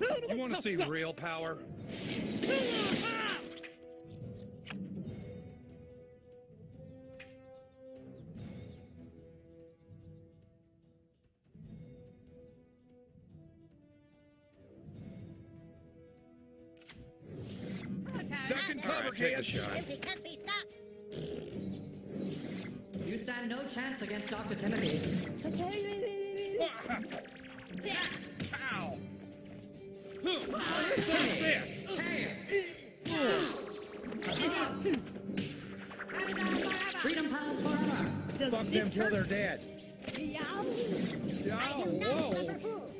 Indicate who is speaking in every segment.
Speaker 1: You want to see real power? Duck and cover,
Speaker 2: Take the
Speaker 1: kids.
Speaker 2: shot.
Speaker 3: This can't be stopped.
Speaker 4: You stand no chance against Dr. Timothy.
Speaker 1: Ow! Bitch!
Speaker 4: Freedom Pals forever.
Speaker 5: Does
Speaker 1: Fuck them till they're dead.
Speaker 5: Yow.
Speaker 3: I do not
Speaker 1: whoa.
Speaker 3: suffer fools.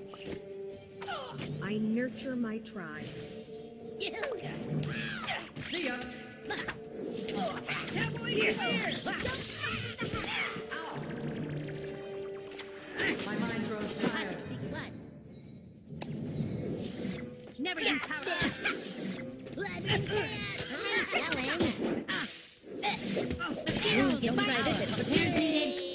Speaker 5: I nurture my tribe.
Speaker 4: See ya. Ow. My
Speaker 3: Never use power. bad. Challenge. Let's go. You'll try this if repairs needed.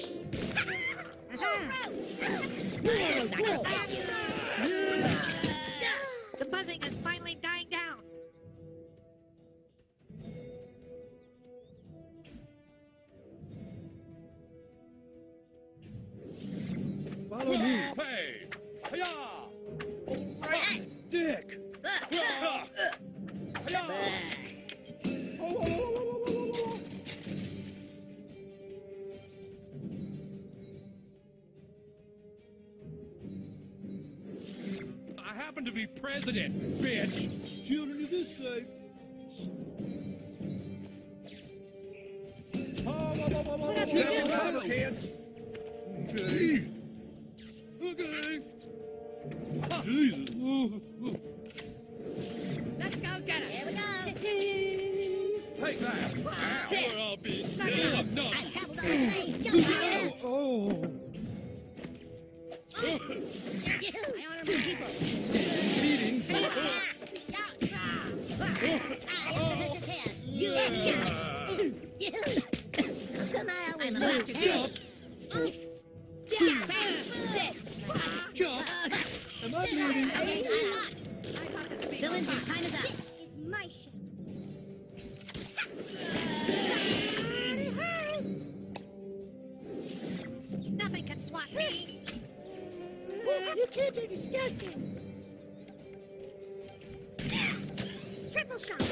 Speaker 1: Dick! Hiya! Hiya! I happen to be president, bitch! Children of this safe. What
Speaker 2: Take the cover, kids.
Speaker 1: Okay. Okay. Jesus.
Speaker 6: Let's go get it.
Speaker 3: Here we go.
Speaker 1: Take that. Or I'll be. No.
Speaker 3: I traveled all the way.
Speaker 1: Oh.
Speaker 3: I honor my people.
Speaker 1: Meetings.
Speaker 3: It's Professor Ted. You. Come on, I was laughter too. Okay, I'm on. Villains, time is up.
Speaker 6: It's my ship. Nothing can swat me.
Speaker 3: You disgusting.
Speaker 6: Triple shot.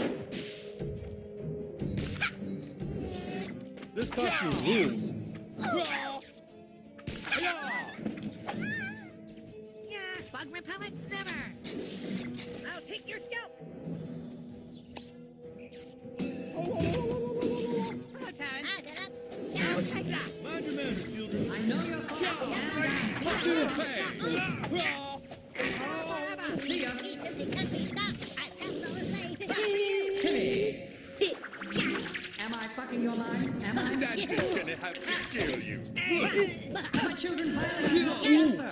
Speaker 1: This costume rules.
Speaker 6: Never. I'll take your scalp. Take that.
Speaker 1: Mind your manners, children.
Speaker 4: I know your
Speaker 1: do?
Speaker 4: See ya. Timmy. Am I fucking your mind? Am I?
Speaker 1: Santa's gonna have to kill you.
Speaker 4: My children violate no answer.